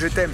je t'aime.